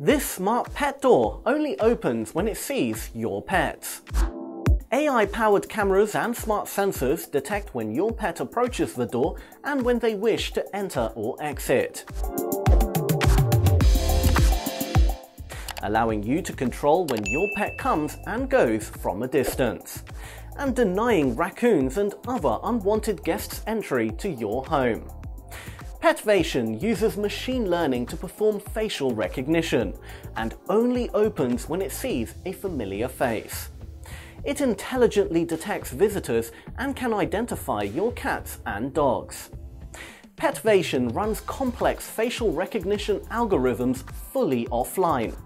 This smart pet door only opens when it sees your pets. AI powered cameras and smart sensors detect when your pet approaches the door and when they wish to enter or exit. Allowing you to control when your pet comes and goes from a distance, and denying raccoons and other unwanted guests entry to your home. Petvation uses machine learning to perform facial recognition and only opens when it sees a familiar face. It intelligently detects visitors and can identify your cats and dogs. Petvation runs complex facial recognition algorithms fully offline.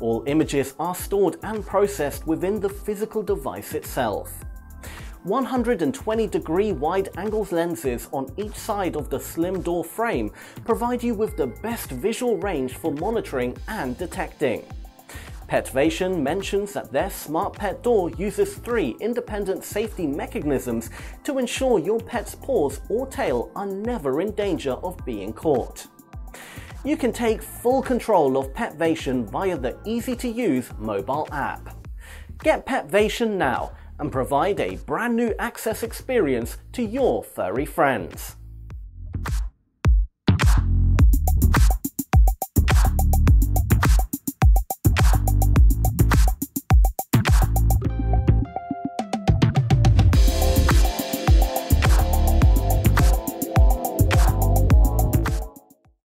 All images are stored and processed within the physical device itself. 120 degree wide angles lenses on each side of the slim door frame provide you with the best visual range for monitoring and detecting. Petvation mentions that their smart pet door uses three independent safety mechanisms to ensure your pet's paws or tail are never in danger of being caught. You can take full control of Petvation via the easy to use mobile app. Get Petvation now and provide a brand new access experience to your furry friends.